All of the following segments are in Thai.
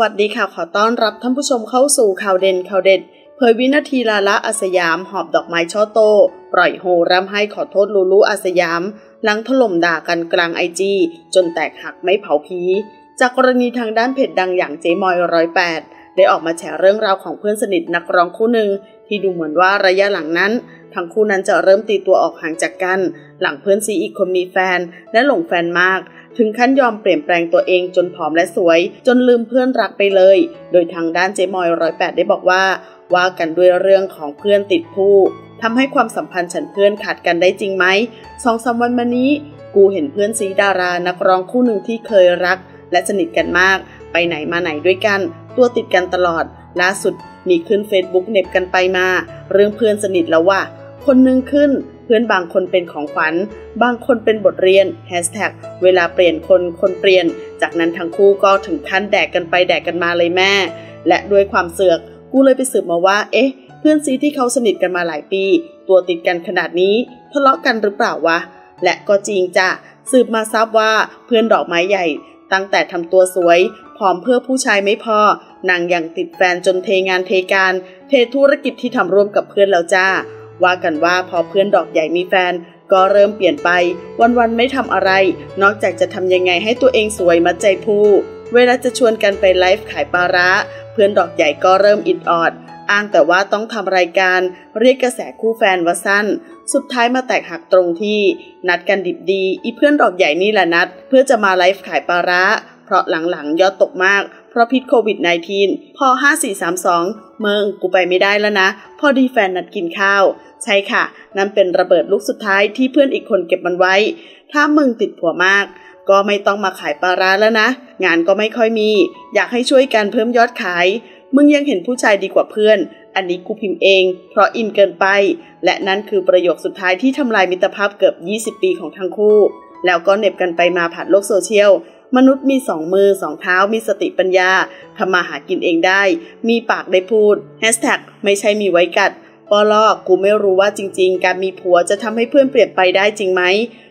วัสดีค่ะ ขอต้อนรับท่านผู้ชมเข้าสู่ข่าวเด่นข่าวเด็ด เผยวินาทีลาละอาสยาม หอบดอกไม้ช่อโต ปล่อยโฮร่ำให้ขอโทษลูลูอาสยาม หลังถล่มด่ากันกลางไอจีจนแตกหักไม่เผาผี จากกรณีทางด้านเพจดังอย่างเจมอยร้อยแปดได้ออกมาแฉเรื่องราวของเพื่อนสนิทนักร้องคู่หนึ่ง ที่ดูเหมือนว่าระยะหลังนั้น ทั้งคู่นั้นจะเริ่มตีตัวออกห่างจากกัน หลังเพื่อนซีอีกคนมีแฟนและหลงแฟนมาก ถึงขั้นยอมเปลี่ยนแปลงตัวเองจนผอมและสวย จนลืมเพื่อนรักไปเลย โดยทางด้านเจมอยร้อยแปดได้บอกว่า ว่ากันด้วยเรื่องของเพื่อนติดผู้ทำให้ความสัมพันธ์ฉันเพื่อนขาดกันได้จริงไหมสองสาวันมานี้ กูเห็นเพื่อนซีดารานักร้องคู่หนึ่งที่เคยรัก และสนิทกันมาก ไปไหนมาไหนด้วยกัน ตัวติดกันตลอดล่าสุดมีขึ้นเฟซบุ๊กเน็บกันไปมา เรื่องเพื่อนสนิทแล้วว่า คนหนึ่งขึ้น เพื่อนบางคนเป็นของขวัญ บางคนเป็นบทเรียนแฮชแท็กเวลาเปลี่ยนคนคนเปลี่ยน จากนั้นทั้งคู่ก็ถึงขั้นแดกกันไปแดกกันมาเลยแม่ และด้วยความเสือก กูเลยไปสืบมาว่า เอ๊ะ เพื่อนซีที่เขาสนิทกันมาหลายปี ตัวติดกันขนาดนี้ทะเลาะกันหรือเปล่าวะ และก็จริงจ้ะ สืบมาทราบว่าเพื่อนดอกไม้ใหญ่ ตั้งแต่ทำตัวสวยผอมเพื่อผู้ชายไม่พอนางยังติดแฟนจนเทงานเทการ เทธุรกิจที่ทำร่วมกับเพื่อนแล้วจ้า ว่ากันว่าพอเพื่อนดอกใหญ่มีแฟน ก็เริ่มเปลี่ยนไป วันๆไม่ทำอะไร นอกจากจะทำยังไงให้ตัวเองสวยมัดใจผู้ เวลาจะชวนกันไปไลฟ์ขายปลาร้า เพื่อนดอกใหญ่ก็เริ่มอิดออด อ้างแต่ว่าต้องทำรายการ เรียกกระแสคู่แฟนว่าสั้น สุดท้ายมาแตกหักตรงที่ นัดกันดิบดี อีเพื่อนดอกใหญ่นี่แหละนัด เพื่อจะมาไลฟ์ขายปลาร้า ราะหลังๆยอดตกมาก เพราะพิษโควิด -19 พอ 5432 เมืองกูไปไม่ได้แล้วนะ พอดีแฟนนัดกินข้าว ใช่ค่ะ นั่นเป็นระเบิดลูกสุดท้ายที่เพื่อนอีกคนเก็บมันไว้ ถ้ามึงติดผัวมาก ก็ไม่ต้องมาขายปลาร้าแล้วนะ งานก็ไม่ค่อยมี อยากให้ช่วยกันเพิ่มยอดขาย มึงยังเห็นผู้ชายดีกว่าเพื่อน อันนี้กูพิมพ์เอง เพราะอินเกินไป และนั่นคือประโยคสุดท้ายที่ทำลายมิตรภาพเกือบ 20 ปีของทั้งคู่แล้วก็เน็บกันไปมาผ่านโลกโซเชียล มนุษย์มีสองมือสองเท้ามีสติปัญญาทำมาหากินเองได้ มีปากได้พูดแฮชแท็กไม่ใช่มีไว้กัดปอลอกูไม่รู้ว่าจริง ๆ การมีผัวจะทำให้เพื่อนเปลี่ยนไปได้จริงไหม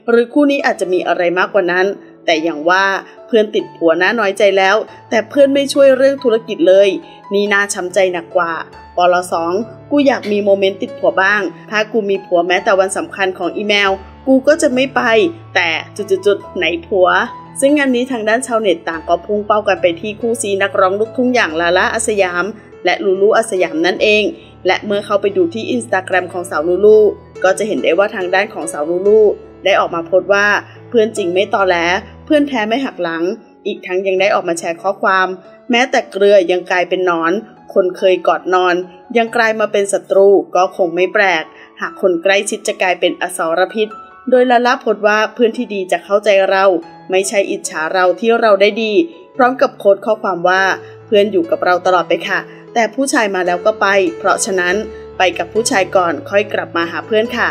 หรือคู่นี้อาจจะมีอะไรมากกว่านั้น แต่อย่างว่าเพื่อนติดผัวน่าน้อยใจแล้ว แต่เพื่อนไม่ช่วยเรื่องธุรกิจเลย นี่น่าช้ำใจหนักกว่าปลสองกูอยากมี moment ติดผัวบ้าง ถ้ากูมีผัวแม้แต่วันสำคัญของอีเมล กูก็จะไม่ไป แต่จุดๆๆไหนผัว ซึ่งงานนี้ทางด้านชาวเน็ตต่างก็พุ่งเป้ากันไปที่คู่ซี้นักร้องลูกทุ่งอย่างลาล่าอาร์สยาม และลูลู่ อาร์สยามนั่นเอง และเมื่อเข้าไปดูที่อินสตาแกรมของสาวลูลู่ก็จะเห็นได้ว่าทางด้านของสาวลูลู่ได้ออกมาโพสต์ว่าเพื่อนจริงไม่ตอแหลเพื่อนแท้ไม่หักหลัง อีกทั้งยังได้ออกมาแชร์ข้อความ แม้แต่เกลือยังกลายเป็นนอน คนเคยกอดนอน ยังกลายมาเป็นศัตรูก็คงไม่แปลก หากคนใกล้ชิดจะกลายเป็นอสรพิษ โดยลาลาโพสต์ว่าเพื่อนที่ดีจะเข้าใจเรา ไม่ใช่อิจฉาเราที่เราได้ดี พร้อมกับโค้ดข้อความว่า เพื่อนอยู่กับเราตลอดไปค่ะ แต่ผู้ชายมาแล้วก็ไป เพราะฉะนั้นไปกับผู้ชายก่อนค่อยกลับมาหาเพื่อนค่ะ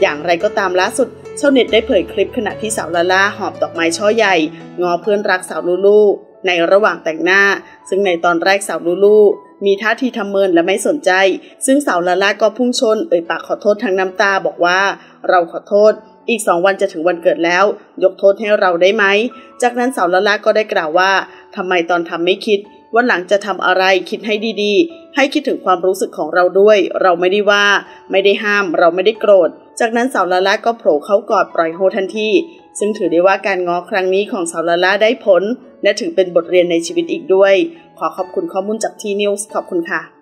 อย่างไรก็ตามล่าสุดชาวเน็ตได้เผยคลิปขณะที่สาวลาล่าหอบดอกไม้ช่อใหญ่งอเพื่อนรักสาวลูลูในระหว่างแต่งหน้า ซึ่งในตอนแรกสาวลูลูมีท่าทีทำเมินและไม่สนใจ ซึ่งสาวลาล่าก็พุ่งชน เอ่ยปากขอโทษทั้งน้ำตาบอกว่า เราขอโทษ อีกสองวันจะถึงวันเกิดแล้ว ยกโทษให้เราได้ไหม จากนั้นสาวลาล่าก็ได้กล่าวว่าทำไมตอนทำไม่คิดว่าหลังจะทำอะไรคิดให้ดีๆ ให้คิดถึงความรู้สึกของเราด้วย เราไม่ได้ว่า ไม่ได้ห้าม เราไม่ได้โกรธ จากนั้นสาวลาล่าก็โผล่เข้ากอดปล่อยโฮทันที ซึ่งถือได้ว่าการง้อครั้งนี้ของสาวลาล่าได้ผล และถือเป็นบทเรียนในชีวิตอีกด้วย ขอขอบคุณข้อมูลจากทีนิวส์ขอบคุณค่ะ